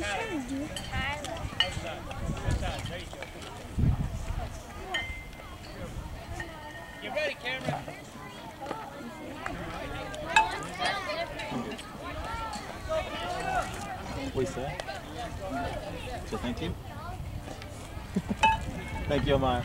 you trying ready, Cameron? What's that? So thank you. thank you, Amaya.